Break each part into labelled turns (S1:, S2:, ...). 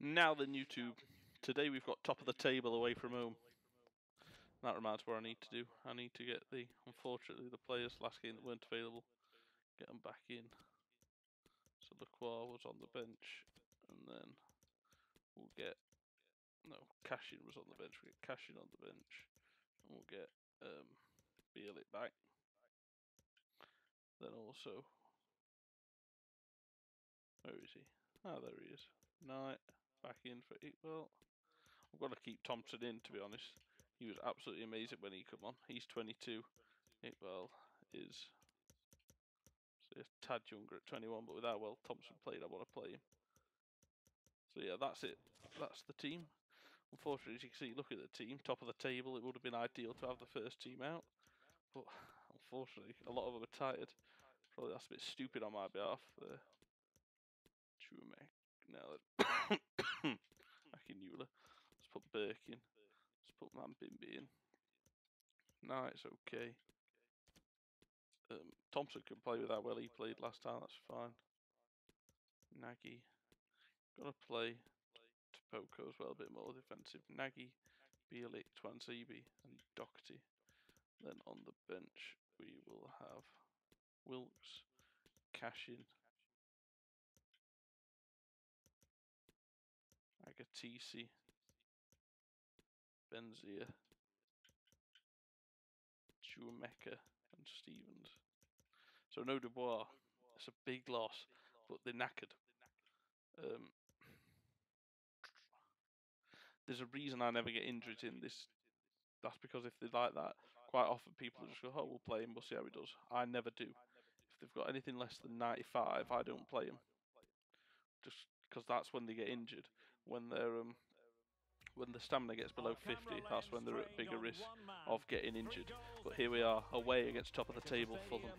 S1: Now then, YouTube. Today we've got top of the table away from home. That reminds me what I need to do. I need to get the, unfortunately, the players last game that weren't available, get them back in. So Lacroix was on the bench, and then we'll get, no, Cashin was on the bench. We get Cashin on the bench, and we'll get um, Bielik back. Then also, where is he? Ah, there he is. Knight back in for Iqbal. I've got to keep Thompson in, to be honest. He was absolutely amazing when he come on. He's 22. Iqbal is a tad younger at 21, but with how well Thompson played, I want to play him. So yeah, that's it. That's the team. Unfortunately, as you can see, look at the team, top of the table. It would have been ideal to have the first team out, but unfortunately, a lot of them are tired. Probably that's a bit stupid on my behalf. There. Chumek. Now, Let's put put Mambimbi in. No, it's okay. Um, Thompson can play with how well he played last time, that's fine. Nagy. Gotta play Topoko as well, a bit more defensive. Nagy, Bielik, Twanzibi, and Doherty. Then on the bench, we will have Wilkes, Cashin, Agatisi, Benzia, Chuameka, and Stevens. So no Dubois. It's a big loss, but they're knackered. Um, there's a reason I never get injured in this. That's because if they're like that, quite often people just go, "Oh, we'll play him. We'll see how he does." I never do. If they've got anything less than 95, I don't play him. Just because that's when they get injured. When they're um, when the stamina gets below 50, that's when they're at bigger risk of getting injured. But here we are, away against top of the table for them.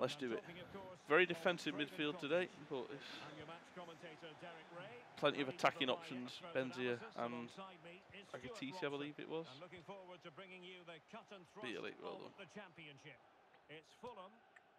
S1: Let's do it. Very defensive midfield today, but plenty of attacking options. Benzia and Agatisi, I believe it was. Bielik, well done. It's Fulham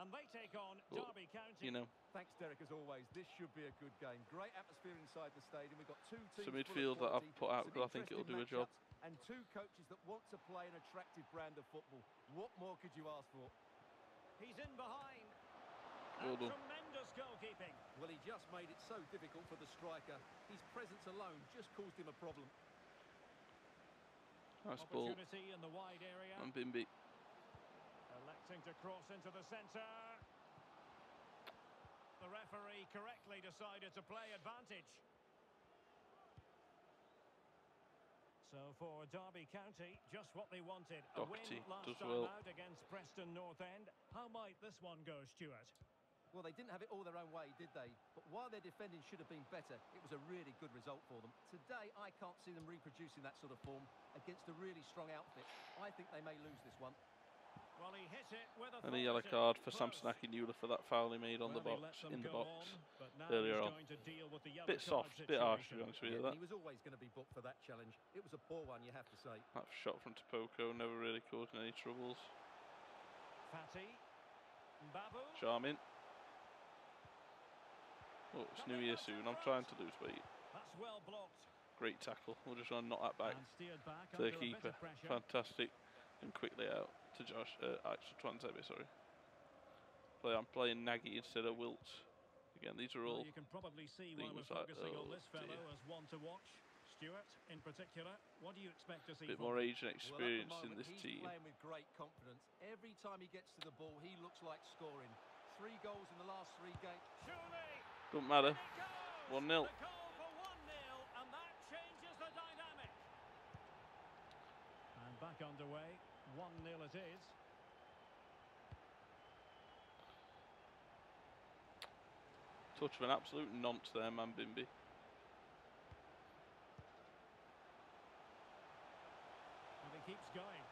S1: and they take on Derby County. You know.
S2: Thanks, Derek, as always. This should be a good game. Great atmosphere inside the stadium. We've got two teams.
S1: So midfield that I've put out because I think it'll do a job.
S2: And two coaches that want to play an attractive brand of football. What more could you ask for? He's in behind.
S1: Well.
S2: Tremendous goalkeeping. Well, he just made it so difficult for the striker. His presence alone just caused him a problem.
S1: Nice ball. In the wide area. And Bimby
S3: to cross into the centre. The referee correctly decided to play advantage. So for Derby County, just what they wanted.
S1: Doherty
S3: a win last time
S1: well.
S3: out against Preston North End. How might this one go, Stuart?
S2: Well, they didn't have it all their own way, did they? But while their defending should have been better, it was a really good result for them. Today, I can't see them reproducing that sort of form against a really strong outfit. I think they may lose this one.
S1: And a yellow card for Samson Akinula for that foul he made on well, the box, in the box on, earlier on. Bit soft, bit harsh to be honest with you. That.
S2: He was always going to be booked for that challenge. It was a poor one, you have to say.
S1: That shot from Topoko never really caused any troubles.
S3: Fatty, Babu.
S1: Charming. Oh, it's New Year soon. I'm trying to lose weight.
S3: That's well blocked.
S1: Great tackle. We're just going to knock that back, back to the keeper. Fantastic and quickly out to Josh, uh, actually Twanzebe, sorry. Play, I'm playing Nagy instead of Wilt. Again, these are all.
S3: Well, you can probably see why we're focusing like, oh, on this fellow dear. as one to watch. Stuart, in particular, what do you expect to see?
S1: A bit more age and experience
S2: well,
S1: in this
S2: he's
S1: team.
S2: playing with great confidence. Every time he gets to the ball, he looks like scoring. Three goals in the last three games.
S3: Surely.
S1: Doesn't matter. One 0
S3: And back underway. 1-0 it is.
S1: Touch of an absolute nonce there, man, Bimby.
S3: And he keeps going.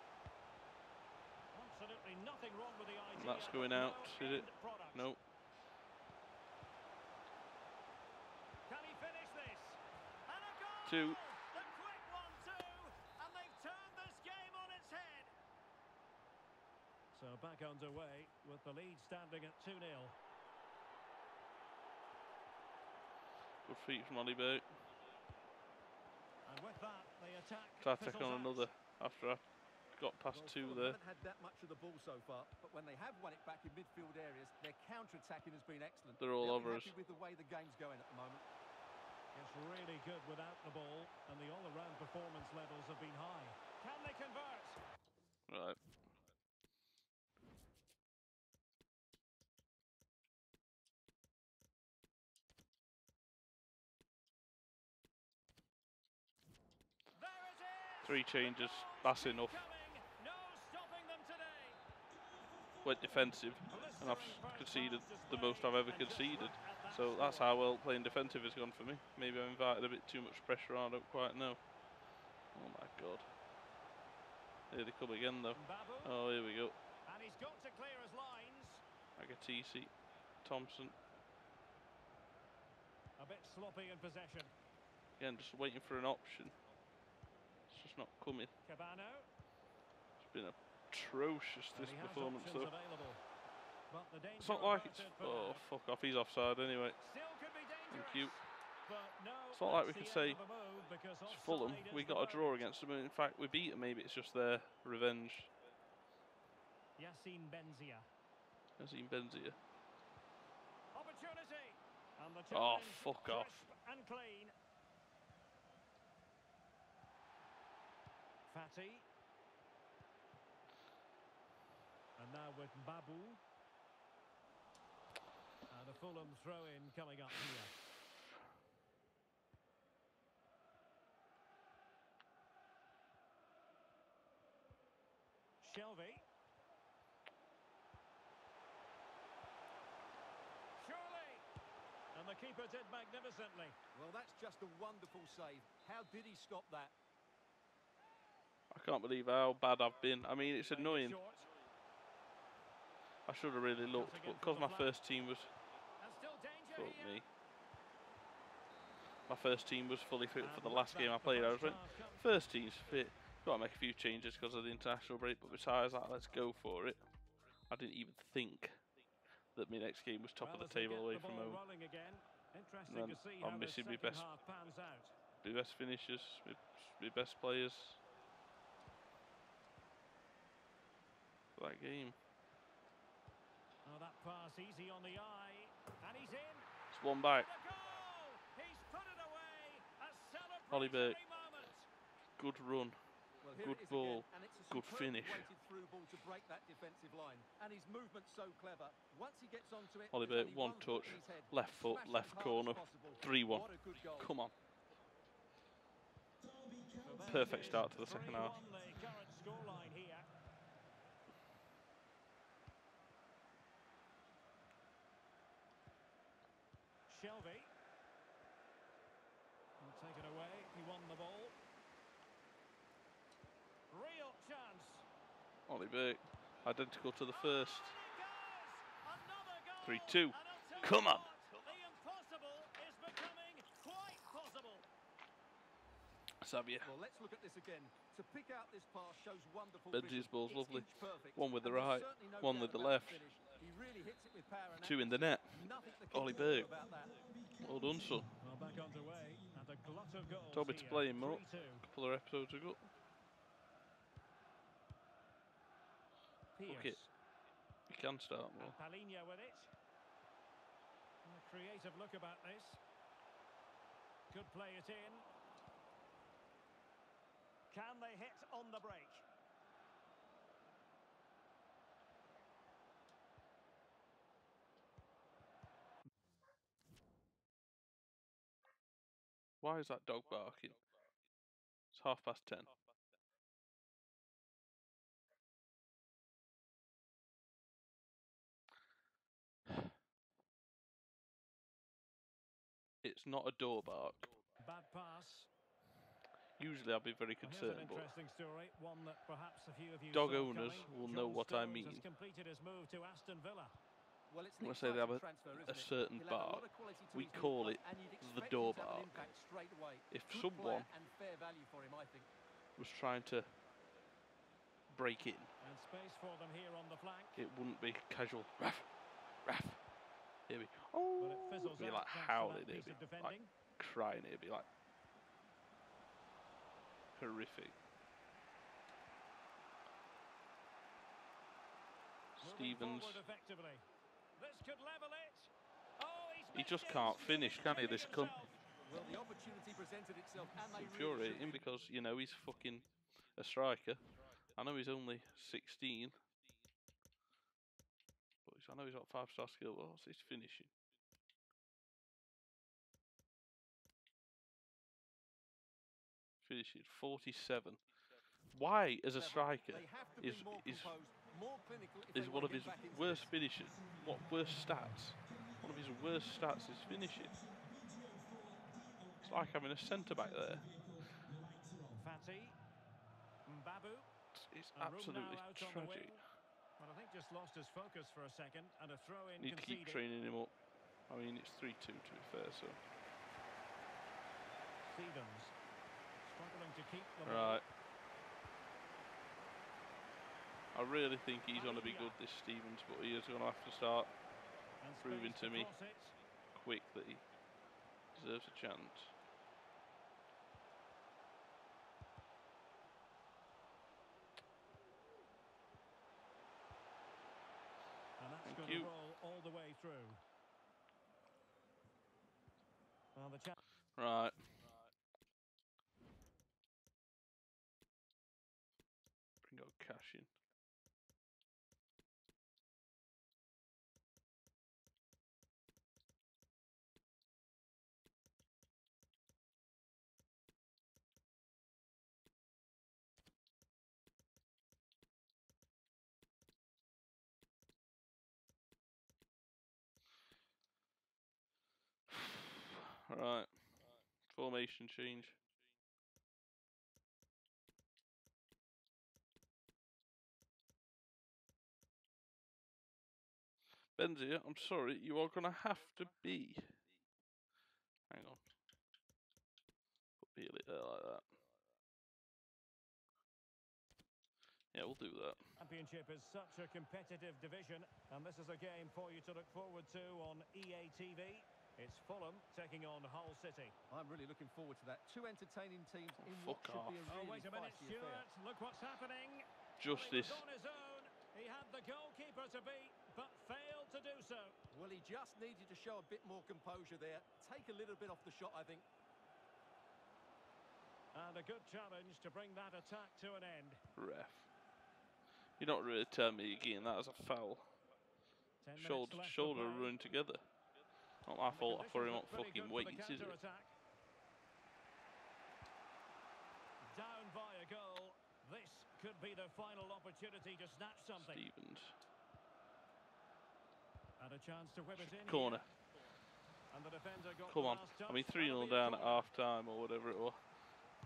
S3: Absolutely nothing wrong with the idea.
S1: And that's going out, no is it?
S3: Product.
S1: No.
S3: Can he finish this? And a goal!
S1: Two.
S3: So back underway with the lead standing at 2-0.
S1: Good feet from Ollie Burke.
S3: And with that, the attack
S1: Try to take on another after I got past
S2: Well,
S1: two
S2: Fulham
S1: there.
S2: haven't had that much of the ball so far, but when they have won it back in midfield areas, their counter-attacking has been excellent.
S1: They're all
S2: They'll
S1: over
S2: happy
S1: us.
S2: with the way the game's going at the moment.
S3: It's really good without the ball, and the all-around performance levels have been high. Can they convert?
S1: Right.
S3: There it is!
S1: Three changes. That's enough.
S3: Coming. No stopping them today.
S1: Went defensive, and I've conceded the most I've ever conceded. So that's how well playing defensive has gone for me. Maybe I invited a bit too much pressure on. I don't quite know. Oh my god. Here they come again though. Oh, here we go.
S3: and he's got to clear his lines.
S1: Agatisi, Thompson.
S3: A bit sloppy in possession.
S1: Again, just waiting for an option. It's not coming.
S3: Cabano.
S1: It's been atrocious this performance though.
S3: available. But the
S1: It's not like it's. Oh, fuck off. He's offside anyway.
S3: Could.
S1: Thank you.
S3: No,
S1: It's not like we can say
S3: end of a move because
S1: It's Fulham. We got a draw against them. and In fact, we beat them. Maybe it's just their revenge.
S3: Yassine Benzia.
S1: Azim Benzia.
S3: Opportunity. And the
S1: Oh, fuck off.
S3: And clean. Fatty. And now with Babu. And a Fulham throw-in coming up here. Shelby. Surely. And the keeper did magnificently.
S2: Well, that's just a wonderful save. How did he stop that?
S1: I can't believe how bad I've been. I mean, it's annoying. I should have really looked, but because my first team was fuck me. My first team was fully fit for the last game I played. I was
S3: first
S1: like, first team's fit. Got to make a few changes because of the international break. But besides that, let's go for it. I didn't even think that my next game was top of the table away from home.
S3: rolling again. Interesting
S1: then
S3: to see
S1: I'm missing my best-. My best finishers, my, my best players for that game.
S3: Oh, that pass easy on the eye, and he's in.
S1: It's one back.
S3: And! He's put it away. A
S1: Ollie Burke.
S3: moment.
S1: Good run.
S2: Well,
S1: Good ball,
S2: again, and it's a
S1: good finish.
S2: weighted ball to break that defensive line. And his movement's so clever. Once he gets onto it,
S1: Ollie
S2: there's
S1: Burke,
S2: only
S1: one touch,
S2: head.
S1: left foot, left
S2: as hard as
S1: corner, 3-1.
S2: What a good goal.
S1: Come on. Perfect start to the second half.
S3: 3-1 the current scoreline here. Shelby. Will take it away. He won the ball. Real chance.
S1: Ollie Burke, identical to the first. 3-2.
S3: And I'll tell
S1: Come on.
S3: what, The impossible is becoming quite possible.
S1: Xavier.
S2: Well, let's look at this again. To pick out this pass shows wonderful
S1: Benji's
S2: vision.
S1: ball's
S2: It's
S1: lovely. One with the right,
S2: no
S1: one with the left.
S2: finish. He really hits it with power and
S1: Two in the net.
S2: accuracy. Nothing
S1: Ollie
S2: keeper
S1: Burke. Well done, son.
S3: Well, back underway and a glut of goals
S1: Told me to
S3: here.
S1: play him more. A couple of episodes ago.
S3: Pierce.
S1: it. You can start more.
S3: Palinha with it. A creative look about this. Could play it in. Can they hit on the break?
S1: Why is that dog barking? It's half past ten. It's not a door bark.
S3: Bad pass.
S1: Usually I'd be very concerned,
S3: an
S1: but
S3: story, one that perhaps a few of you
S1: Dog owners
S3: coming.
S1: will know
S3: John
S1: what I mean.
S3: His move to Aston Villa.
S2: Well, it's
S1: I'm
S2: an
S1: gonna say they have a-
S2: transfer,
S1: a certain
S2: He'll a
S1: bark.
S2: of quality to
S1: We call it the door
S2: him to have an
S1: bark.
S2: straight away.
S1: If
S2: Good
S1: someone
S2: and fair value for him, I think.
S1: was trying to break in,
S3: And space for them here on the flank.
S1: it wouldn't be casual. Raff, raff. Here we.
S3: But it
S1: Oh,
S3: fizzles
S1: be like howling.
S3: that
S1: It'd be like crying. It'd be like horrific. Stevens.
S3: This could level it. Oh, he's
S1: He just can't finish, can he, this cunt?
S2: Well, the opportunity presented itself, and they
S1: Infuriating because you know he's fucking a striker. I know he's only 16, but he's, I know he's got five star skill. But what's his finishing? Finishing 47. Why, as a striker,
S2: They have to
S1: is is
S2: composed, more clinical if
S1: is one of his
S2: get back into
S1: worst finishes? What worst stats? One of his worst stats is finishing. It's like having a centre back there.
S3: Mbabu.
S1: It's, it's
S3: And Rumnau
S1: absolutely
S3: out on the
S1: tragic.
S3: Well, I think just lost his focus for a second and a throw in
S1: Need to keep
S3: conceded.
S1: training him up. I mean, it's 3 2 to be fair, so.
S3: Stevens struggling to keep the.
S1: Right. I really think he's going to be good, this Stevens, but he is going to have to start proving to me. quick that he deserves a chance.
S3: And that's
S1: Thank you.
S3: all the way through.
S1: Right. Bring out Cashin. Right. Formation change. Benzia, I'm sorry, you are going to have to be. Hang on. Put Bailey there like that. Yeah, we'll do that.
S3: Championship is such a competitive division, and this is a game for you to look forward to on EA TV. It's Fulham taking on Hull City.
S2: I'm really looking forward to that. Two entertaining teams in
S1: Oh,
S2: what
S1: fuck
S2: should be a
S3: Oh,
S2: really
S3: wait a minute,
S2: feisty affair.
S3: Look what's happening.
S1: Justice.
S3: Well, he on his own. He had the goalkeeper to beat, but failed to do so.
S2: Well, he just needed to show a bit more composure there. Take a little bit off the shot, I think.
S3: And a good challenge to bring that attack to an end.
S1: Ref. You're not really telling me again that was a foul. Shoulder to shoulder
S3: play.
S1: running together. Not my fault I put him up fucking weights, is it?
S3: Down by a goal. This could be the final opportunity to snatch something.
S1: Stevens.
S3: And a chance to whip it in.
S1: Corner.
S3: And the defender got
S1: Come on. I mean, 3 0
S3: That'll be a
S1: down at half time or whatever it was.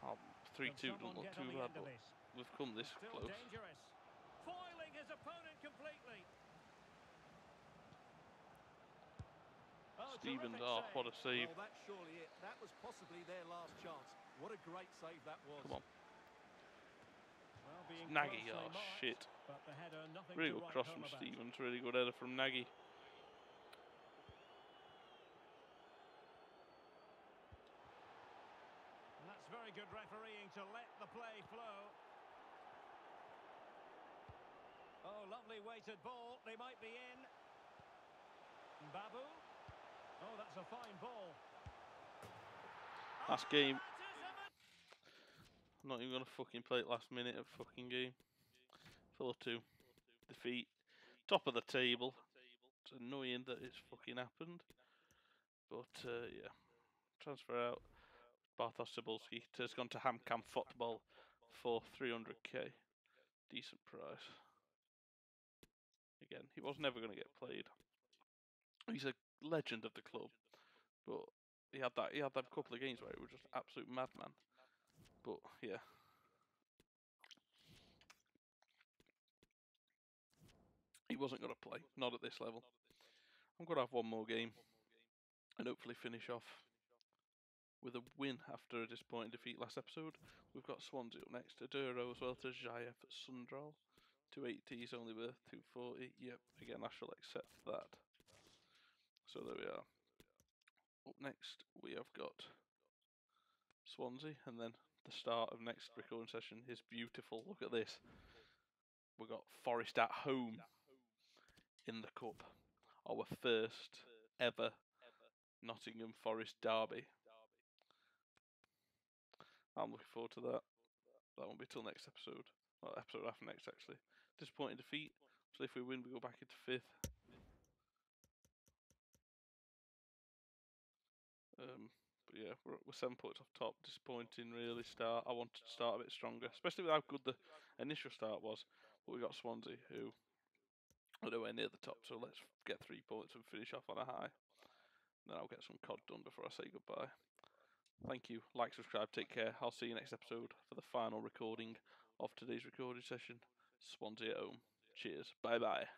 S1: Um, 3
S3: Can
S1: 2
S3: someone
S1: doesn't look too bad, but we've come this
S3: Still
S1: close.
S3: dangerous. Foiling his opponent completely.
S1: Stevens, oh, what a save.
S2: Well, that's surely it. That was possibly their last chance. What a great save that was.
S1: Come on.
S3: Well, being
S1: Nagy, oh
S3: marked,
S1: shit.
S3: Header, uh,
S1: Really good cross from
S3: about.
S1: Stevens, really good header from Nagy.
S3: And that's very good refereeing to let the play flow. Oh, lovely weighted ball. They might be in. Babu. Oh, that's a fine ball.
S1: Last game. I'm not even going to fucking play it last minute of fucking game. 4 2. Defeat. Top of the table. It's annoying that it's fucking happened. But uh, yeah. Transfer out. Bartosz Cebulski has gone to HamKam Football for 300k. Decent price. Again, he was never going to get played. He's a legend of the club, but he had that he had that couple of games where he was just absolute madman. But yeah. He wasn't going to play, not at this level. I'm going to have one more game and hopefully finish off with a win after a disappointing defeat last episode. We've got Swansea up next, Aduro as well to Jayev at Sundral. 280 is only worth 240. Yep, again, I shall accept that. So there we are. Up next we have got Swansea, and then the start of next recording session is beautiful. Look at this. We've got Forest at home in the cup. Our first ever Nottingham Forest derby. I'm looking forward to that. That won't be till next episode. Well, episode after next, actually. Disappointing defeat. So if we win, we go back into fifth. Um, but yeah, we're, we're seven points off top. Disappointing, really. Start. I wanted to start a bit stronger, especially with how good the initial start was. But we got Swansea, who are nowhere near the top. So let's get three points and finish off on a high. Then I'll get some COD done before I say goodbye. Thank you. Like, subscribe, take care. I'll see you next episode for the final recording of today's recording session. Swansea at home. Cheers. Bye bye.